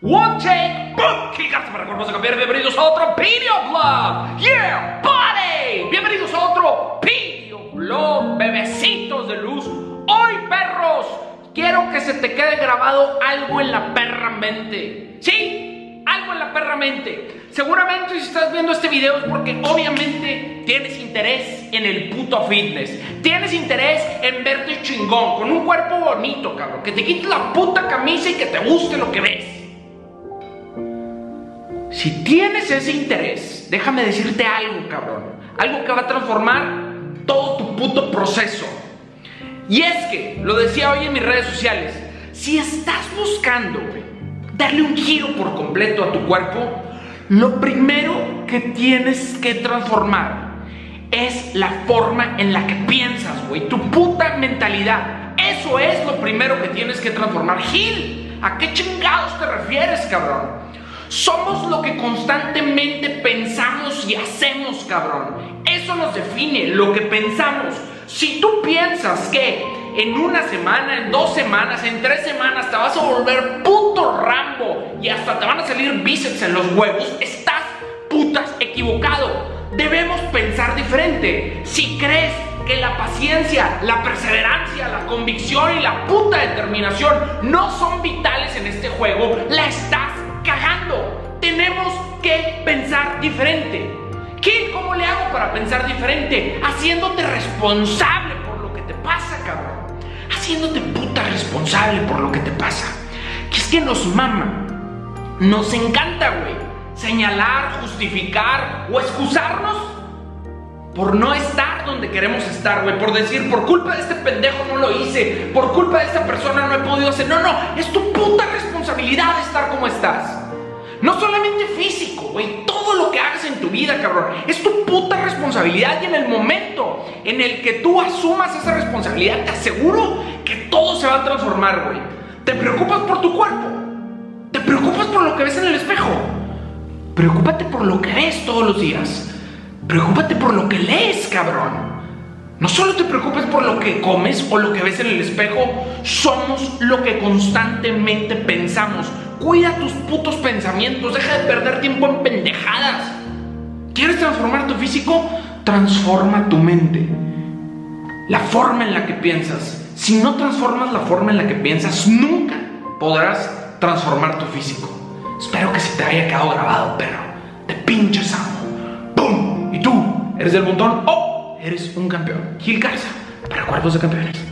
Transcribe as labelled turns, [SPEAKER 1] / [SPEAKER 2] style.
[SPEAKER 1] One take, boom, Kickass para cuerpos de campeones. Bienvenidos a otro video blog. Yeah, buddy. Bienvenidos a otro video blog, bebecitos de luz. Hoy, perros, quiero que se te quede grabado algo en la perra mente. ¿Sí? Algo en la perra mente. Seguramente si estás viendo este video es porque obviamente tienes interés en el puto fitness. Tienes interés en verte chingón, con un cuerpo bonito, cabrón. Que te quites la puta camisa y que te guste lo que ves. Si tienes ese interés, déjame decirte algo, cabrón. Algo que va a transformar todo tu puto proceso. Y es que, lo decía hoy en mis redes sociales, si estás buscando, darle un giro por completo a tu cuerpo, lo primero que tienes que transformar es la forma en la que piensas, güey, tu puta mentalidad. Eso es lo primero que tienes que transformar. Gil, ¿a qué chingados te refieres, cabrón? Somos lo que constantemente pensamos y hacemos, cabrón. Eso nos define, lo que pensamos. Si tú piensas que en una semana, en dos semanas, en tres semanas te vas a volver puto Rambo y hasta te van a salir bíceps en los huevos, estás putas equivocado. Debemos pensar diferente. Si crees que la paciencia, la perseverancia, la convicción y la puta determinación no son vitales en este juego, la que pensar diferente. ¿Qué? ¿Cómo le hago para pensar diferente? Haciéndote responsable por lo que te pasa, cabrón. Haciéndote puta responsable por lo que te pasa. Que es que nos mama. Nos encanta, güey. Señalar, justificar o excusarnos por no estar donde queremos estar, güey. Por decir, por culpa de este pendejo no lo hice. Por culpa de esta persona no he podido hacer. No, no. Es tu puta responsabilidad estar como estás. No solamente físico, güey. Todo lo que hagas en tu vida, cabrón. Es tu puta responsabilidad. Y en el momento en el que tú asumas esa responsabilidad, te aseguro que todo se va a transformar, güey. Te preocupas por tu cuerpo. Te preocupas por lo que ves en el espejo. Preocúpate por lo que ves todos los días. Preocúpate por lo que lees, cabrón. No solo te preocupes por lo que comes o lo que ves en el espejo, somos lo que constantemente pensamos. Cuida tus putos pensamientos, deja de perder tiempo en pendejadas. ¿Quieres transformar tu físico? Transforma tu mente. La forma en la que piensas. Si no transformas la forma en la que piensas, nunca podrás transformar tu físico. Espero que se te haya quedado grabado, perro. Te pinches amo. ¡Pum! ¿Y tú? ¿Eres del montón o eres un campeón? Gil Garza, para cuerpos de campeones.